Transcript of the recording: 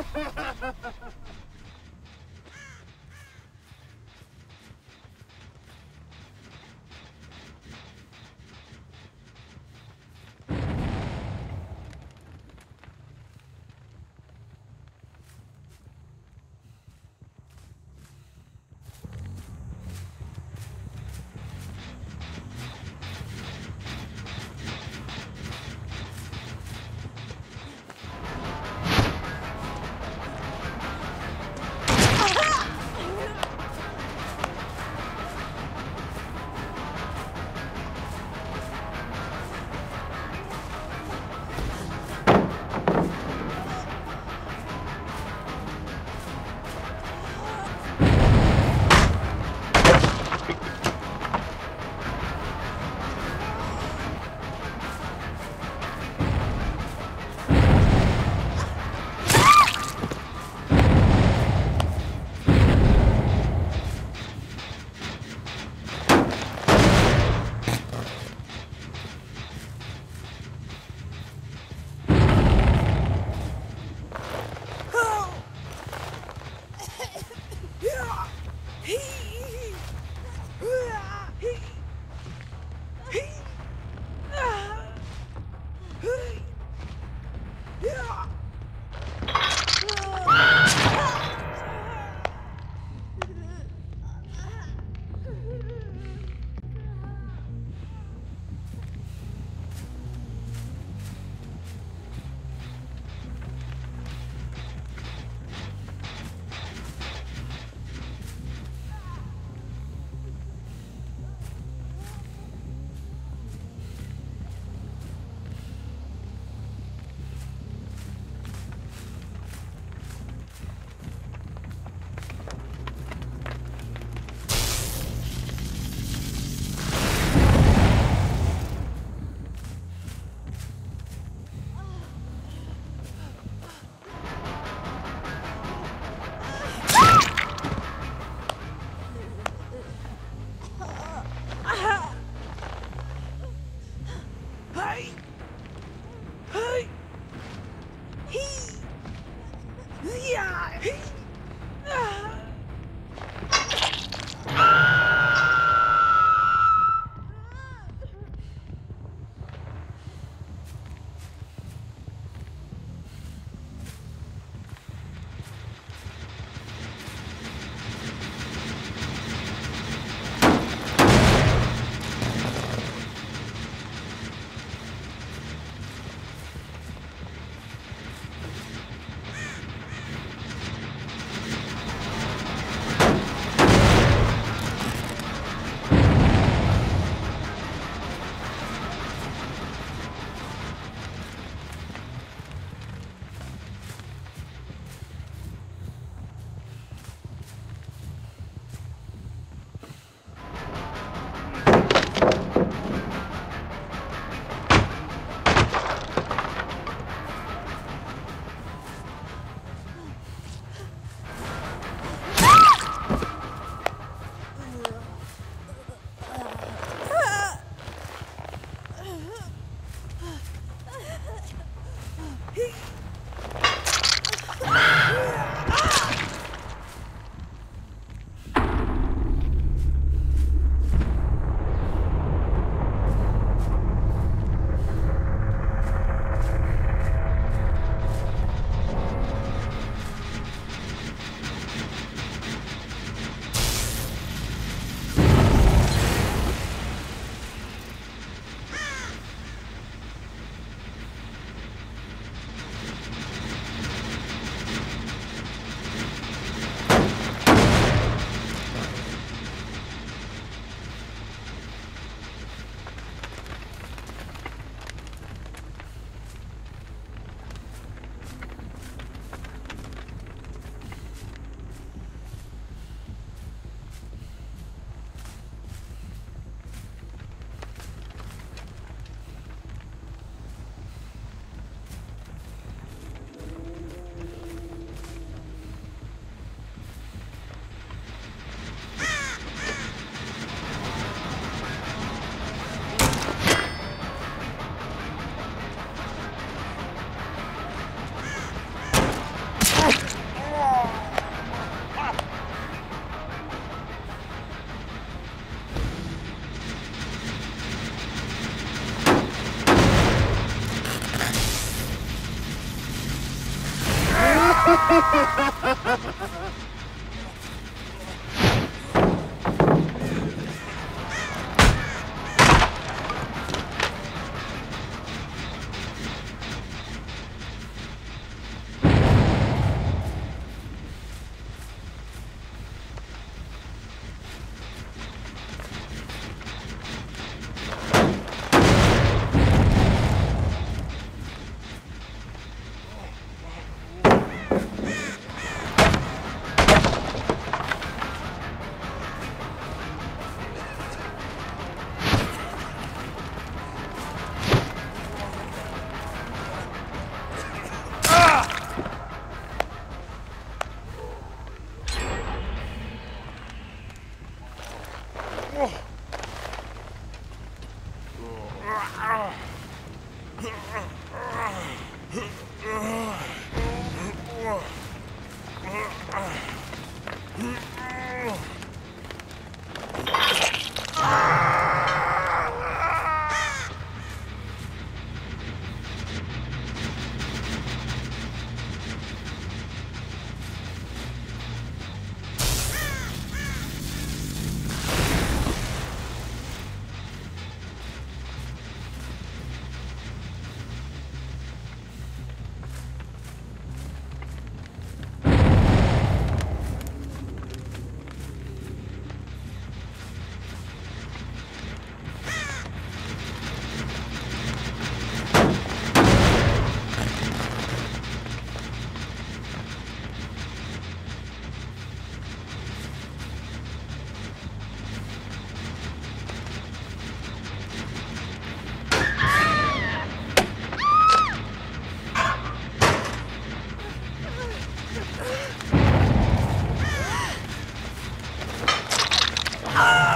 Ha ha ha! Hey! Hey! Yeah! Ah! Yeah. Yeah. Mm. Mm.